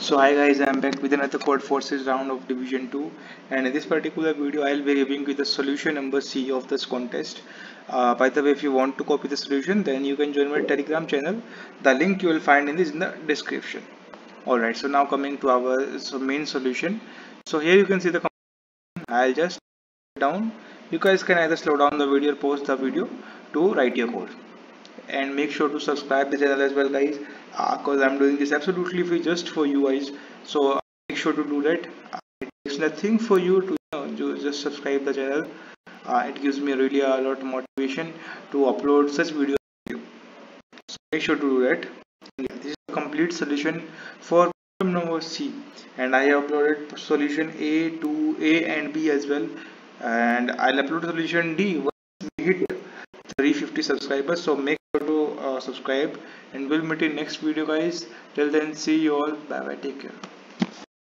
so hi guys i'm back with another Codeforces round of division 2 and in this particular video i'll be reviewing with the solution number c of this contest. Uh, by the way if you want to copy the solution then you can join my telegram channel. The link you will find in this in the description. All right so now coming to our so main solution. So here you can see the i'll just down. You guys can either slow down the video or pause the video to write your code and make sure to subscribe the channel as well guys. Because uh, i'm doing this absolutely free just for you guys. So make sure to do that. Uh, it takes nothing for you to you know, just subscribe the channel. Uh, it gives me really a lot of motivation to upload such videos so make sure to do that. Yeah, this is a complete solution for problem number c. And i have uploaded solution a to a and b as well. And i'll upload solution d once we hit 350 subscribers. So make uh, subscribe and we'll meet in next video guys. Till then see you all. Bye bye take care